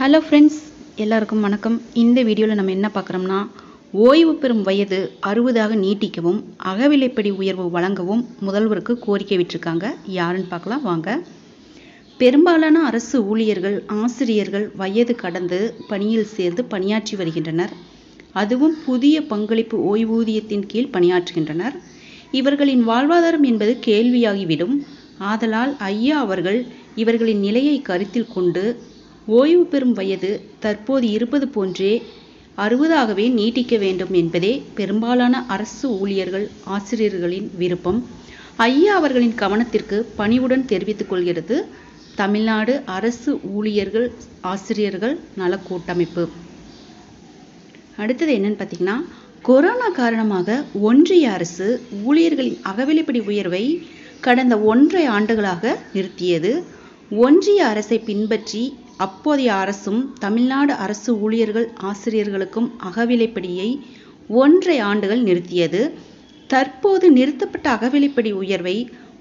Hello friends எல்லாருக்கும் வணக்கம். இந்த வீடியோவில் நம்ம என்ன பார்க்குறோம்னா ஓய்வு பெறும் வயது அறுபதாக நீட்டிக்கவும் அகவிலைப்படி உயர்வு வழங்கவும் முதல்வருக்கு கோரிக்கை விட்டுருக்காங்க. யாருன்னு பார்க்கலாம் வாங்க. பெரும்பாலான அரசு ஊழியர்கள் ஆசிரியர்கள் வயது கடந்து பணியில் சேர்ந்து பணியாற்றி வருகின்றனர். அதுவும் புதிய பங்களிப்பு ஓய்வூதியத்தின் கீழ் பணியாற்றுகின்றனர். இவர்களின் வாழ்வாதாரம் என்பது கேள்வியாகிவிடும். ஆதலால் ஐயா அவர்கள் இவர்களின் நிலையை கருத்தில் கொண்டு ஓய்வு பெறும் வயது தற்போது இருப்பது போன்றே அறுபதாகவே நீட்டிக்க வேண்டும் என்பதே பெரும்பாலான அரசு ஊழியர்கள் ஆசிரியர்களின் விருப்பம். ஐயா அவர்களின் கவனத்திற்கு பணிவுடன் தெரிவித்துக் கொள்கிறது. தமிழ்நாடு அரசு ஊழியர்கள் ஆசிரியர்கள் நல கூட்டமைப்பு. அடுத்தது என்னன்னு பார்த்தீங்கன்னா கொரோனா காரணமாக ஒன்றிய அரசு ஊழியர்களின் அகவிலைப்படி உயர்வை கடந்த ஒன்றை ஆண்டுகளாக நிறுத்தியது. ஒன்றிய அரசை பின்பற்றி அப்போதைய அரசும் தமிழ்நாடு அரசு ஊழியர்கள் ஆசிரியர்களுக்கும் அகவிலைப்படியை ஒன்றை ஆண்டுகள் நிறுத்தியது. தற்போது நிறுத்தப்பட்ட அகவிலைப்படி உயர்வை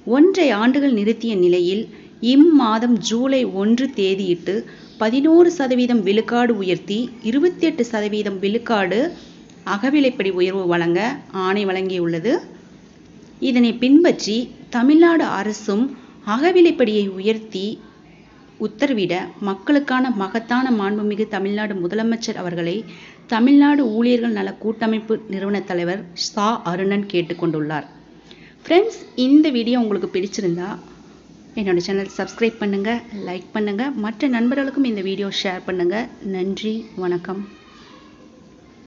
ஒன்றை ஆண்டுகள் நிறுத்திய நிலையில் இம்மாதம் ஜூலை ஒன்று தேதியிட்டு பதினோரு சதவீதம் விழுக்காடு உயர்த்தி இருபத்தி எட்டு சதவீதம் விழுக்காடு அகவிலைப்படி உயர்வு வழங்க ஆணை வழங்கியுள்ளது. இதனை பின்பற்றி தமிழ்நாடு அரசும் அகவிலைப்படியை உயர்த்தி உத்தரவிட மக்களுக்கான மகத்தான மாண்புமிகு தமிழ்நாடு முதலமைச்சர் அவர்களை தமிழ்நாடு ஊழியர்கள் நல கூட்டமைப்பு நிறுவன தலைவர் சா. அருணன் கேட்டுக்கொண்டுள்ளார் ஃப்ரெண்ட்ஸ் இந்த வீடியோ உங்களுக்கு பிடிச்சிருந்தா என்னோட சேனல் சப்ஸ்கிரைப் பண்ணுங்கள் லைக் பண்ணுங்கள் மற்ற நண்பர்களுக்கும் இந்த வீடியோ ஷேர் பண்ணுங்கள் நன்றி வணக்கம்.